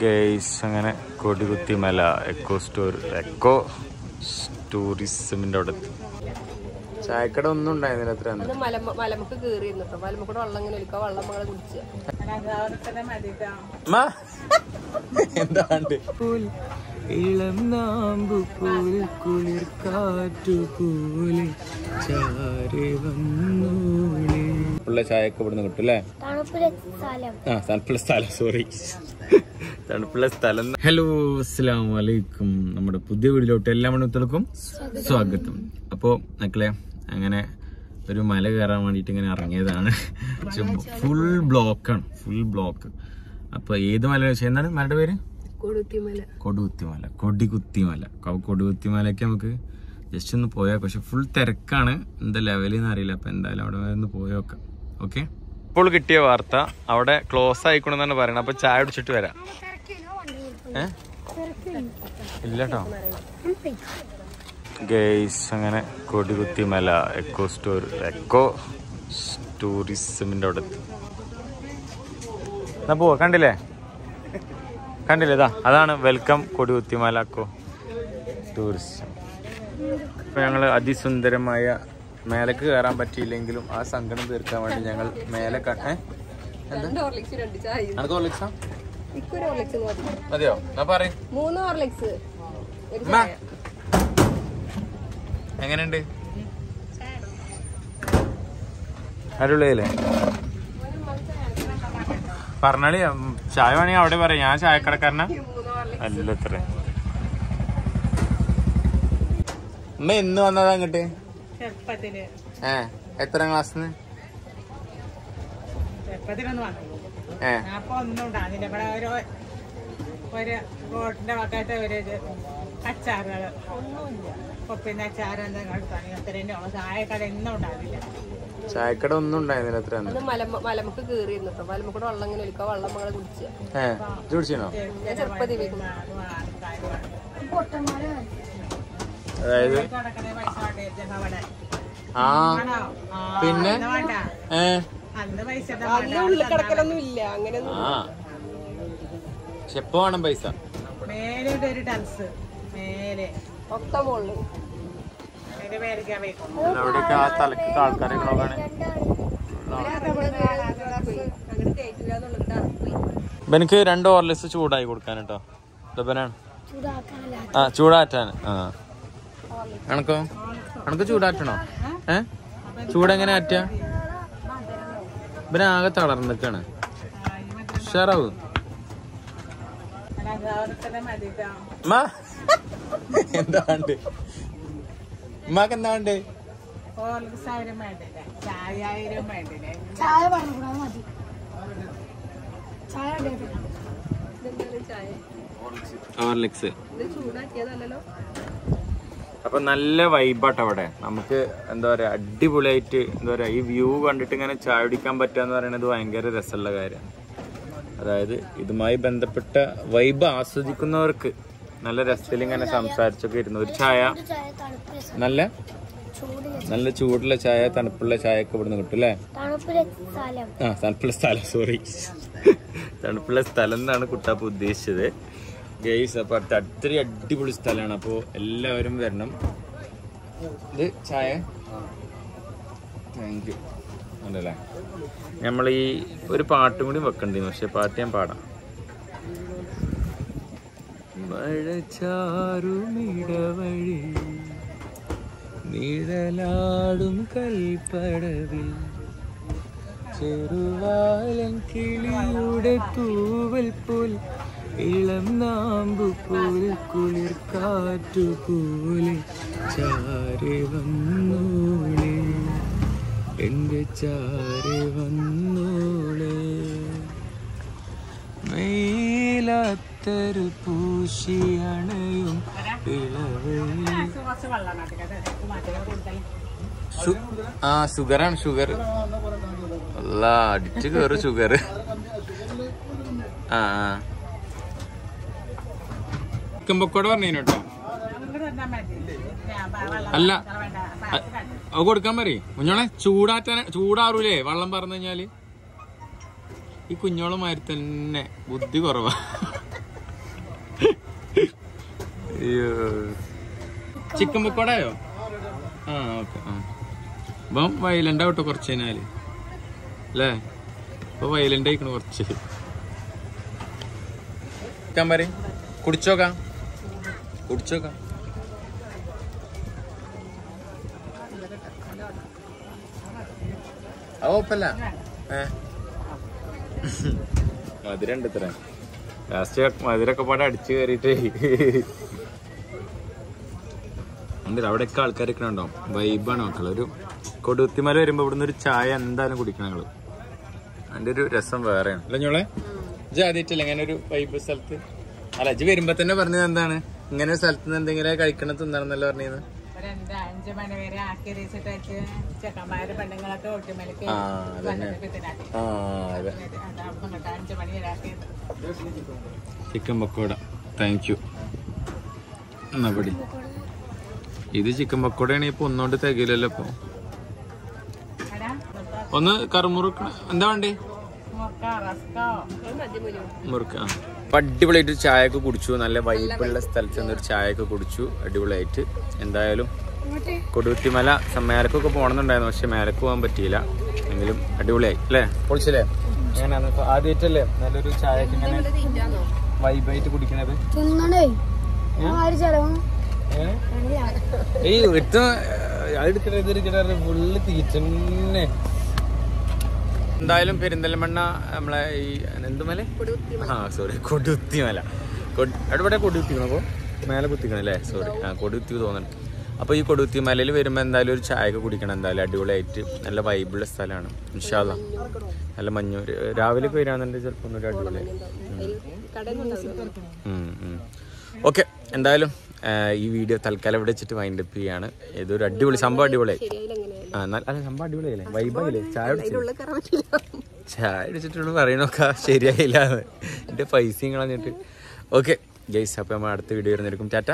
Guys അങ്ങനെ കൊടികുത്തി മല echo store eco ടൂറിസമിന്റെ അവിടെ ചായക്കട ഒന്നും ഉണ്ടായിരുന്നില്ല അത്ര അത് മലമ മലമുക്ക് കീറിയിരുന്നു കേട്ടോ മലമുക്കൂടെ വെള്ളം ഇങ്ങനെ ഒലിക്കുക വെള്ളം മകളെ കുടിച്ച. എന്താണ്ട് ഇളം നാമ്പു പോലെ കുളിർ കാറ്റു പോലെ ചാരി വന്നോളെ ചായ ഒക്കെ ഇവിടുന്ന് കിട്ടും അല്ലേ? സ്ഥലം. ആ തണുപ്പുള്ള സ്ഥലം സോറി തണുപ്പുള്ള സ്ഥലം. ഹലോ അസ്സാം വലൈക്കും നമ്മുടെ പുതിയ വീട്ടിലോട്ട് എല്ലാ മണിത്തർക്കും സ്വാഗതം. അപ്പോ മക്കളെ അങ്ങനെ ഒരു മല കയറാൻ വേണ്ടിയിട്ട് ഇങ്ങനെ ഇറങ്ങിയതാണ്. ഫുൾ ബ്ലോക്കാണ് ഫുൾ ബ്ലോക്ക് അപ്പൊ ഏത് മല വെച്ചാൽ എന്താണ് മലയുടെ പേര്? കൊടുത്തിമല കൊടുകുത്തിമല കൊടികുത്തിമല. ക- കൊടികുത്തിമലയ്ക്ക് നമുക്ക് ജസ്റ്റ് ഒന്ന് പോയാൽ പക്ഷെ ഫുൾ തിരക്കാണ്. എന്താ ലെവലിൽ നിന്ന് അറിയില്ല. അപ്പൊ എന്തായാലും അവിടെ വരെ ഒന്ന് പോയോക്കാം ഓക്കെ ഇപ്പോൾ കിട്ടിയ വാർത്ത. അവിടെ ക്ലോസ് ആയിക്കണമെന്നാണ് പറയുന്നത് അപ്പൊ ചായ കുടിച്ചിട്ട് വരാം. ഏ? ഇല്ല കേട്ടോ ഗെയ്സ് അങ്ങനെ കൊടികുത്തിമല എക്കോ സ്റ്റോർ എക്കോ ടൂറിസമിന്റെ അവിടെ എന്നാ പോവാ കണ്ടില്ലേ? കണ്ടില്ലേ അതാണ് വെൽക്കം കൊടികുത്തിമല അക്കോ ടൂറിസം ഇപ്പൊ ഞങ്ങൾ അതിസുന്ദരമായ മേലേക്ക് കയറാൻ പറ്റിയില്ലെങ്കിലും ആ സങ്കടം തീർക്കാൻ വേണ്ടി ഞങ്ങൾ മേലെ ചായ. എങ്ങനെയുണ്ട്? അരുളയില്ലേ പറഞ്ഞാളി ചായ വേണമെങ്കിൽ അവിടെ പറയാം. ഞാൻ ചായക്കടക്കാരനാ? അല്ല എത്ര അമ്മ എന്ന് വന്നതാ അങ്ങട്ട് ഏ എത്ര ഏ. ഒരു റോട്ടിന്റെ പക്കത്തെ ഒരു അച്ചാറുകൾ എന്തെങ്കിലും ചായക്കട ഒന്നും ഉണ്ടാവില്ല ചായക്കട ഒന്നും ഉണ്ടായിരുന്നില്ല എത്ര അത് മലമ മലമുക്ക് കീറിയിരുന്നു കേട്ടോ മലമുക്കൂടെ വെള്ളം ഇങ്ങനെ ഒലിക്കുക വെള്ളം മകളെ കുടിച്ച. ഞാൻ ചെറുപ്പത്തിൽ അതായത് ആ ആ, പിന്നെ? ചെപ്പ ഏ ആ. പക്ഷെ എപ്പോ വേണം പൈസ? അവിടെയൊക്കെ ആ തലക്ക് നോക്കാണ് ഇവനക്ക് രണ്ട് ഓർലെസ് ചൂടായി കൊടുക്കാൻ കേട്ടോ ഇതപ്പനാണ് ചൂടാക്കാനല്ല ആ ചൂടാറ്റാൻ ആ. എനക്കോ അണക്ക് ചൂടാറ്റണോ? ഏ? ചൂടെങ്ങനെ ആറ്റ? ആകെ തളർന്നിക്കാണ്. ഉഷാറാവും? എന്താണ്ട് ഉമ്മാക്ക് ചായ ചായ ഓർലിക്സ് ഇത് ചൂടാക്കിയതല്ലല്ലോ അപ്പൊ നല്ല വൈബാട്ടോ അവിടെ. നമുക്ക് എന്താ പറയാ അടിപൊളിയായിട്ട് എന്താ പറയാ ഈ വ്യൂ കണ്ടിട്ട് ഇങ്ങനെ ചായ കുടിക്കാൻ പറ്റുക എന്ന് പറയുന്നത് ഭയങ്കര രസമുള്ള കാര്യമാണ് അതായത് ഇതുമായി ബന്ധപ്പെട്ട വൈബ് ആസ്വദിക്കുന്നവർക്ക് നല്ല രസത്തിൽ ഇങ്ങനെ സംസാരിച്ചൊക്കെ ഇരുന്നു. ഒരു ചായ. നല്ല? നല്ല ചൂടുള്ള ചായ തണുപ്പുള്ള ചായ ഒക്കെ ഇവിടുന്ന് കിട്ടും അല്ലേ? ആ തണുപ്പുള്ള സ്ഥലം സോറി തണുപ്പുള്ള സ്ഥലം എന്നാണ് കുട്ടാപ്പ് ഉദ്ദേശിച്ചത്. ഗെയ്സ് അപ്പൊ അടുത്ത അത്രയും അടിപൊളി സ്ഥലമാണ്. അപ്പോൾ എല്ലാവരും വരണം. ഇത് ചായ? താങ്ക് യു ഉണ്ടല്ലേ? നമ്മൾ ഈ ഒരു പാട്ടും കൂടി വെക്കണ്ടേ പക്ഷെ പാട്ട് ഞാൻ പാടാം. മഴ ചാറുമിടവഴി നിഴലാടും കൽപ്പടവിൽ ചെറുവാലൻ കിളിയുടെ തൂവൽ പോൽ ഇളം നാമ്പു പോലെ കുളിർ കാറ്റു പോലെ ചാരി വന്നോളെ. എന്റെ ചാരി വന്നോളെ. മേലാത്തൊരു പൂശി അണയും ഇളവയിൽ കുറച്ച് വെള്ളം മാറ്റി കൊടുത്താൽ ഷു- ആ ഷുഗറാണ് ഷുഗർ. അല്ല അടിച്ചു കയറും ഷുഗർ. ആ ആ. ചിക്കൻ പറഞ്ഞു കേട്ടോ. അല്ല അത് കൊടുക്കാൻ പറയും. കുഞ്ഞോളെ ചൂടാറ്റാൻ ചൂടാറൂലേ വെള്ളം പറഞ്ഞു കഴിഞ്ഞാൽ? ഈ കുഞ്ഞോളെ മാതിരി തന്നെ ബുദ്ധി കുറവാ. ചിക്കൻ പൊക്കോടായോ? ആ ഓക്കെ ആ. ഇപ്പം വയലന്റ് ആവട്ടെ കുറച്ച് കഴിഞ്ഞാൽ. അല്ലേ? ഇപ്പൊ വയലന്റ് ആയിക്കണു കുറച്ച്. കുടിച്ചോക്കാം. കുടിച്ചോക്കാം. അത് കുഴപ്പമില്ല ഏ? മധുരണ്ട് ഇത്ര ലാസ്റ്റ് മധുരൊക്കെ പാടെ അടിച്ചു കയറിയിട്ട് ഉണ്ട് അവിടെയൊക്കെ ആൾക്കാർ ഇരിക്കണുണ്ടോ വൈബാണ് മക്കൾ? ഒരു കൊടുത്തിമല വരുമ്പോ ഇവിടുന്ന് ഒരു ചായ എന്തായാലും കുടിക്കണം ഞങ്ങൾ. അതിന്റെ ഒരു രസം വേറെയാണ്. അല്ല ഞോളെ ഇജ് ആദ്യമായിട്ടില്ല ഇങ്ങനെ ഒരു വൈബ് സ്ഥലത്ത്? അല്ല ഇജ് വരുമ്പോ തന്നെ പറഞ്ഞത് എന്താണ്? ഇങ്ങനെ ഒരു സ്ഥലത്ത് നിന്ന് എന്തെങ്കിലും കഴിക്കണം തിന്നണമെന്നല്ലോ പറഞ്ഞത് ചിക്കൻ പക്കോട. താങ്ക് യു എന്നാ ഇത് ചിക്കൻ പക്കോടയാണ് ഇപ്പൊ ഒന്നുകൊണ്ട് തികയില്ലല്ലോ ഇപ്പൊ. ഒന്ന് കറുമുറുക്ക എന്താ വേണ്ടേ? അപ്പൊ അടിപൊളിയായിട്ട് ചായ ഒക്കെ കുടിച്ചു. നല്ല വൈബുള്ള സ്ഥലത്ത് നിന്നൊരു ചായ ഒക്കെ കുടിച്ചു. അടിപൊളിയായിട്ട്. എന്തായാലും കൊടുത്തിമല മേലക്കൊക്കെ പോകണമെന്നുണ്ടായിരുന്നു പക്ഷെ മേലക്ക് പോകാൻ പറ്റിയില്ല. എങ്കിലും അടിപൊളിയായി. അല്ലേ? പൊളിച്ചല്ലേ? എങ്ങനെയാണ്? ഇപ്പൊ ആദ്യമായിട്ടല്ലേ നല്ലൊരു ചായ ഇങ്ങനെ വൈബായിട്ട് കുടിക്കണത്? തിന്നണേ. എടുത്ത് എടുക്കണ ഫുള്ള് തീറ്റന്നെ. എന്തായാലും പെരിന്തൽമണ്ണ നമ്മളെ ഈ എന്തുമല ആ സോറി കൊടുത്തിമല എവിടെ കൊടുത്തിക്കണം അപ്പോൾ മേലെ കുത്തിക്കണം അല്ലേ? സോറി ആ കൊടുത്തി തോന്നണം. അപ്പോൾ ഈ കൊടുത്തിമലയിൽ വരുമ്പോൾ എന്തായാലും ഒരു ചായ കുടിക്കണം. എന്തായാലും അടിപൊളിയായിട്ട് നല്ല വൈബുള്ള സ്ഥലമാണ് ഇൻഷാല്ല നല്ല മഞ്ഞൂർ രാവിലെ ഒക്കെ വരികയാണെന്നുണ്ടെങ്കിൽ ചിലപ്പോൾ ഒന്നൊരു അടിപൊളിയായി ഓക്കെ. എന്തായാലും ഈ വീഡിയോ തൽക്കാലം ഇവിടെ വെച്ചിട്ട് വൈൻഡപ്പ് ചെയ്യാണ്. ഏതൊരു അടിപൊളി സംഭവം അടിപൊളിയായി. അല്ല സംഭവം അടിപൊളിയല്ലേ വൈബായില്ലേ ചായ ചായ അടിച്ചിട്ടുള്ള പറയണൊക്കെ ശരിയായില്ല എന്റെ പൈസയും കളഞ്ഞിട്ട്. ഓക്കെ ഗൈസ് അപ്പൊ നമ്മൾ അടുത്ത വീഡിയോ വരുന്നതായിരിക്കും. ടാറ്റ.